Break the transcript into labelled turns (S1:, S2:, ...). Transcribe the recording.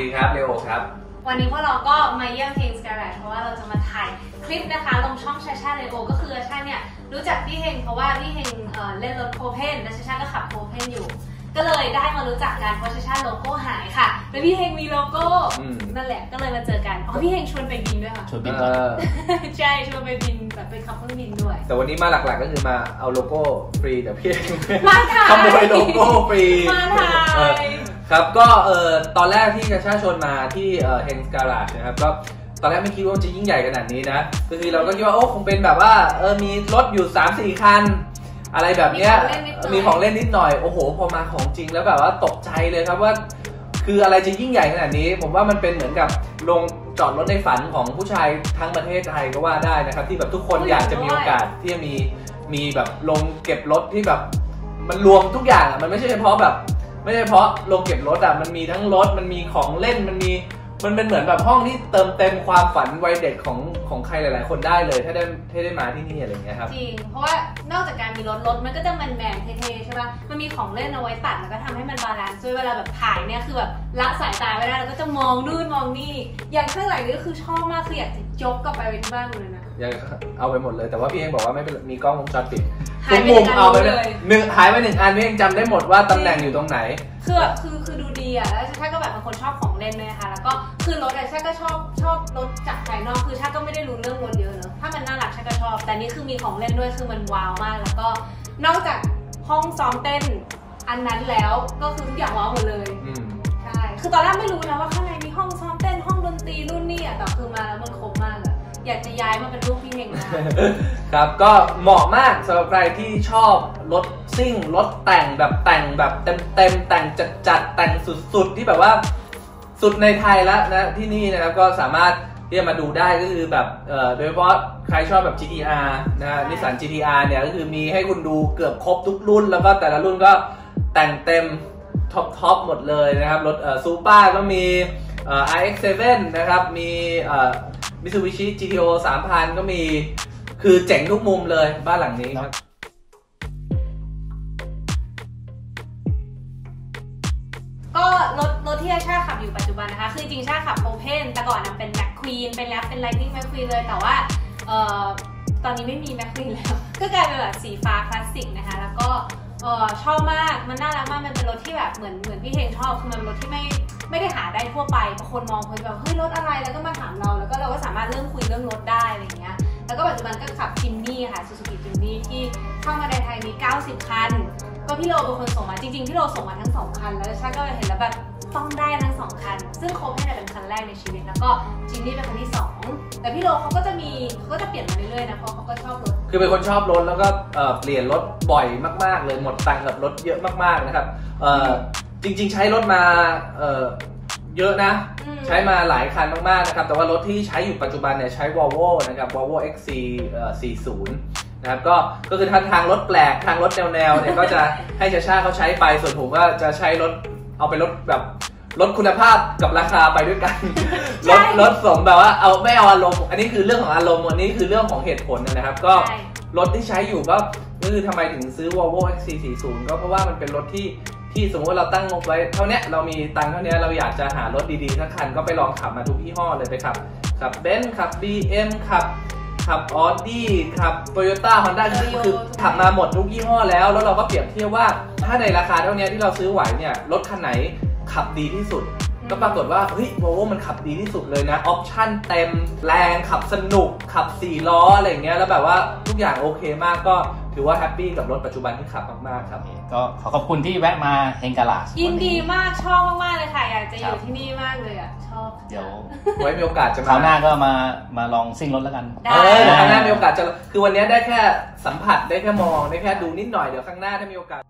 S1: ดีครับเลโอครับ
S2: วันนี้พวกเราก็มาเยี่ยมเพลงสกายไลท์เพราะว่าเราจะมาถ่ายคลิปนะคะ ลงช่องชาชาเลโอก็คือชาเนี่ยรู้จักพี่เฮงเพราะว่าพี่เฮงเล่นรถ Copen และชาชาก็ขับ Copen อยู่ ก็เลยได้มารู้จักกันเพราะชาชาโลโก้หายค่ะแล้วพี่เฮงมีโลโก้นั่นแหละก็เลยมาเจอกันอ๋อพี่เฮงชวนไปบินด้วยค่ะ
S3: ชวนบิน
S2: ใช่ชวนไปบินแบบไปขับเครื่องบินด้วย
S1: แต่วันนี้มาหลักๆก็คือมาเอาโลโก้ฟรีแต่พี่
S2: มาถ่าย
S1: ขโมยโลโก้ฟรี
S2: มาถ่า
S1: ย ครับก็เอ่อตอนแรกที่กระชาชนมาที่เอ่อเฮนส์การาชนะครับก็ตอนแรกไม่คิดว่ามันจะยิ่งใหญ่ขนาดนี้นะก็คือเราก็คิดว่าโอ้คงเป็นแบบว่าเออมีรถอยู่ 3 4 คัน อะไรแบบเนี้ยมีของเล่นนิดหน่อยโอ้โห พอมาของจริงแล้วแบบว่าตกใจเลยครับว่า คืออะไรจะยิ่งใหญ่ขนาดนี้ ผมว่ามันเป็นเหมือนกับลงจอดรถในฝันของผู้ชายทั้งประเทศไทยก็ว่าได้นะครับ ที่แบบทุกคนอยากจะมีโอกาสที่จะมีมีแบบโรงเก็บรถที่แบบมันรวมทุกอย่างอะมันไม่ใช่เฉพาะแบบ ไม่ใช่เฉพาะโรงเก็บรถอะมันมีทั้งรถมันมีของเล่นมันมีมันเป็นเหมือนแบบห้องที่เติมเต็มความฝันวัยเด็กของของใครหลาย ๆ คนได้เลย ถ้าได้ถ้าได้มาที่นี่อะไรอย่างเงี้ยครับ
S2: จริง เพราะว่านอกจากการมีรถรถมันก็จะแมนแมนๆเท่ๆใช่ป่ะมันมีของเล่นเอาไว้ตัดแล้วก็ทำให้มัน balance ด้วยเวลาแบบถ่ายเนี่ยคือแบบละสายตาไม่ได้แล้วก็จะมองนู่นมองนี่ อย่างข้างหลังนี่ก็คือชอบมากคืออยากจะยกกลับไปไว้ที่บ้านหมดเลยนะ
S1: ยังเอาไปหมดเลยแต่ว่าพี่เองบอกว่าไม่เป็นมีกล้องวงจรปิด
S2: หายไป
S1: ทุกมุม
S2: หนึ่งอัน
S1: เอาไป
S2: เลย
S1: หนึ่งหายไปหนึ่งอันพี่เองจำได้หมดว่าตำแหน่งอยู่ตรงไหน
S2: คือแบบคือคือดูดีอะ แล้วชาก็แบบเป็นคนชอบของเล่นเลยค่ะแล้วก็คือรถอะชาก็ชอบชอบรถจากภายนอกคือชาก็ไม่ได้รู้เรื่องรถเยอะเนอะถ้ามันน่ารักชาก็ชอบ แต่นี่คือมีของเล่นด้วยคือมันว้าวมาก แล้วก็นอกจากห้องซ้อมเต้นอันนั้นแล้วก็คือทุกอย่างว้าวหมดเลย
S1: อืม
S2: ใช่คือตอนแรกไม่รู้นะว่าข้างในมีากจะย้ายมาเป็นลูกพี่เฮงนะ
S1: ครับก็เหมาะมากสำหรับใครที่ชอบรถซิ่งรถแต่งแบบแต่งแบบเต็มเต็มๆแต่งจัดจัดๆแต่งสุดๆ ที่แบบว่าสุดในไทยแล้วนะที่นี่นะครับก็สามารถที่จะมาดูได้ก็คือแบบโดยเฉพาะใครชอบแบบ GTR นะนิสสัน GTR เนี่ยก็คือมีให้คุณดูเกือบครบทุกรุ่น แล้วก็แต่ละรุ่นก็แต่งเต็ม top top หมดเลยนะครับ รถซูเปอร์ก็มี RX7 นะครับ มี เอ่อ Mitsubishi GTO 3000 ก็มี คือเจ๋งทุกมุมเลยบ้านหลังนี้ครับ
S2: ก็รถรถที่ชาขับอยู่ปัจจุบันนะคะ คือจริงๆชาขับโอเพนแต่ก่อนนะเป็นแมคควีนเป็นแรปเป็นไลนิ่งแมคควีนเลย แต่ว่าเอ่อตอนนี้ไม่มีแมคควีนแล้ว ก็กลายเป็นแบบสีฟ้าคลาสสิกนะคะ แล้วก็เอ่อชอบมาก มันน่ารักมาก มันเป็นรถที่แบบเหมือนเหมือนพี่เฮงชอบ คือมันเป็นรถที่ไม่ ไม่ได้หาได้ทั่วไปบางคนมองคนแบบเฮ้ยรถอะไรแล้วก็มาถามเรา แล้วก็เราก็สามารถเริ่มคุยเรื่องรถได้อะไรเงี้ยแล้วก็ปัจจุบันก็ขับจิมนี่ค่ะซูซูกิจิมนี่ที่เข้ามาในไทยมี 90 คัน ก็พี่โลเป็นคนส่งมาจริงๆพี่โลส่งมาทั้งสองคัน แล้วชาก็เห็นแล้วแบบต้องได้ทั้งสองคัน ซึ่งโคให้เนี่เป็นคันแรกในชีวิตแล้วก็จิมนี่เป็นคันที่สองแต่พี่โลเขาก็จะมีเขาก็จะเปลี่ยนมาเรื่อยๆนะเพราะเขาก็ชอบรถ
S1: คือเป็นคนชอบรถแล้วก็เปลี่ยนรถบ่อยมาก ๆ เลยหมดตังค์กับรถเยอะมากๆนะครับ จริง ๆ ใช้รถมาเอ่อเยอะนะ
S2: อืม
S1: ใช้มาหลายคันมากๆนะครับ แต่ว่ารถที่ใช้อยู่ปัจจุบันเนี่ยใช้ Volvo นะครับ Volvo XC เอ่อ40 นะครับ ก็ ก็คือทางทางรถแปลก ทางรถแนวๆ เนี่ย ก็จะให้ชาชาเขาใช้ไป ส่วนผมก็จะใช้รถ เอาไปรถแบบลดคุณภาพกับราคาไปด้วยกันรถรถสมแบบว่า เอาไม่เอาอารมณ์ อันนี้คือเรื่องของอารมณ์ อันนี้คือเรื่องของเหตุผลนะครับ ก็
S2: ใช่
S1: รถที่ใช้อยู่ก็ก็คือทำไมถึงซื้อ Volvo XC40 ก็เพราะว่ามันเป็นรถที่ ที่สมมติว่าเราตั้งงบไว้เท่าเนี้ยเรามีตังค์เท่าเนี้ยเราอยากจะหารถดีๆสักคันก็ไปลองขับมาทุกยี่ห้อเลยไปขับขับเบนซ์ขับ BM ขับขับออดี้ขับ Toyota Honda คือ
S2: Toyota
S1: คือขับมาหมดทุกยี่ห้อแล้ว แล้วเราก็เปรียบเทียบว่าถ้าในราคาเท่าเนี้ยที่เราซื้อไหวเนี่ยรถคันไหนขับดีที่สุด ก็ปรากฏว่าเฮ้ย Volvo มันขับดีที่สุดเลยนะ option เต็มแรงขับสนุก ขับ 4 ล้ออะไรอย่างเงี้ยแล้วแบบว่าทุกอย่างโอเคมากก็ถือว่า happy กับรถปัจจุบันที่ขับมาก ๆ ครับ
S3: ก็ขอขอบคุณที่แวะมา Heng's Garage
S2: ยินดีมากชอบมาก ๆ เลยค่ะ อยากจะอยู่
S3: ครับ
S2: ที่นี่มากเลยอะ ชอบ
S3: เดี๋ยว
S1: ไว้มีโอกาสจะ
S3: คราวห
S1: มา
S3: น้าก็มามาลองซิ่งรถแล้วกัน
S2: ได้
S1: เออเดี๋ยวข้างหน้ามีโอกาสจะคือวันนี้ได้แค่สัมผัสได้แค่มองได้แค่ดูนิดหน่อยเดี๋ยวข้างหน้าถ้ามีโอกาส